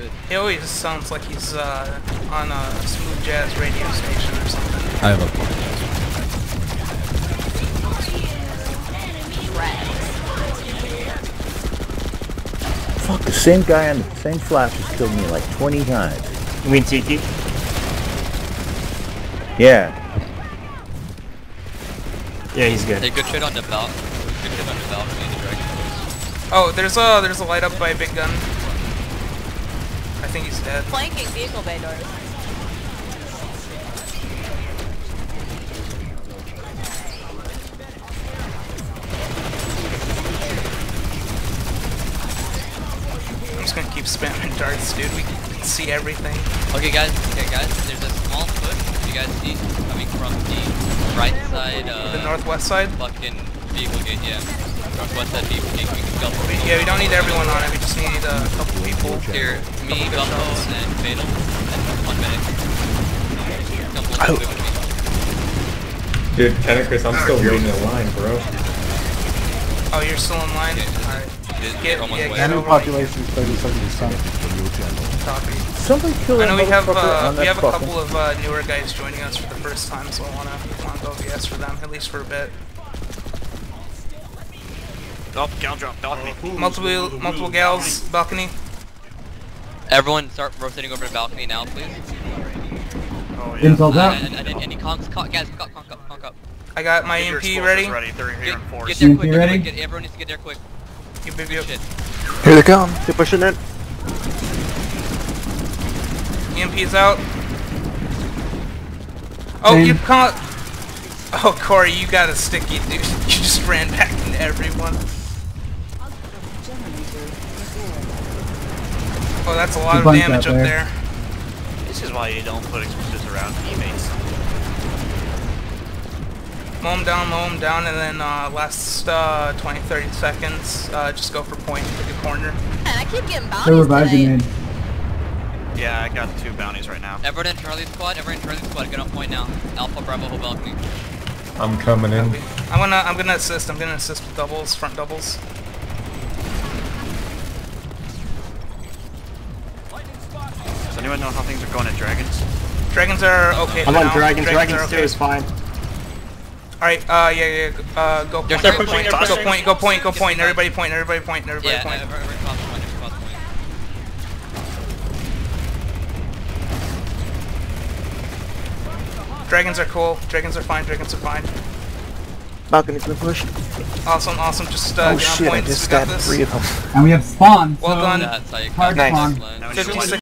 good. He always sounds like he's uh, on a smooth jazz radio station or something. I have a Fuck, the same guy on the same flash has killed me like 20 times. You mean Tiki? Yeah. Yeah, he's good. Hey, good shit on the belt. Good shit on the balcony in the. Oh, there's a there's a light up by a Big Gun. I think he's dead. Flanking vehicle bay doors. I'm just gonna keep spamming darts, dude. We can see everything. Okay, guys. Okay, guys. There's a small push. You guys see coming from the right side. Uh, The northwest side. Fucking vehicle gate. Yeah. Northwest side vehicle gate. We can go for We, yeah, we don't need everyone on it. We just need uh, a couple people. Here, me, Couple Gumbo, shots. and Fatal, and one medic. Gumbo, Oh. with me. Dude, Tenacris, I'm still waiting in line, bro. Oh, you're still in line. All right. Get, yeah, way. get Animal population is 37%. Copy. Somebody kill I that know we have motherfucker uh, we have a couple of uh, newer guys joining us for the first time, so I wanna wanna go yes for them at least for a bit. Oh, gal drop, balcony. Multiple multiple gals balcony. Everyone, start rotating over to the balcony now, please. Oh, yeah. Intel's out. and, and, and any conks, con guys, conk, conk up, conk up. I got my Get your EMP ready. ready. They're here Get, get there EMP quick, get ready? quick, get, everyone needs to get there quick. You baby up. Shit. Here they come. They're pushing in. EMP's out. Oh, Same. you can't. Oh, Corey, you got a sticky dude. You just ran back into everyone. Oh, that's a lot of damage up there. there. This is why you don't put explosives around teammates. Mow him down, mow him down, and then uh, last uh, 20, 30 seconds, uh, just go for point, pick a corner. Man, I keep getting bounties They're reviving me. Yeah, I got two bounties right now. Everyone in Charlie squad, everyone in Charlie squad, get on point now. Alpha, Bravo, whole balcony. I'm coming in. I'm gonna, I'm gonna assist. I'm gonna assist with doubles, front doubles. Anyone know how things are going at Dragons? Dragons are okay. I'm on now. Dragons. Dragons, are 2 is fine. All right. Uh, yeah, yeah. Uh, go They're point. they're Go pushing, point. they're Go point. Go point. Go point. Everybody point. Everybody point. Everybody Yeah, point. everyone, everyone point, everyone cross point. Dragons are cool. Dragons are fine. Dragons are fine. Balcony's been pushed. Awesome. Awesome. Just uh, oh get on shit, I just We got stabbed three of them. And we have spawn. Well so done. That's how Hard cut spawn. the line. Now we need to 56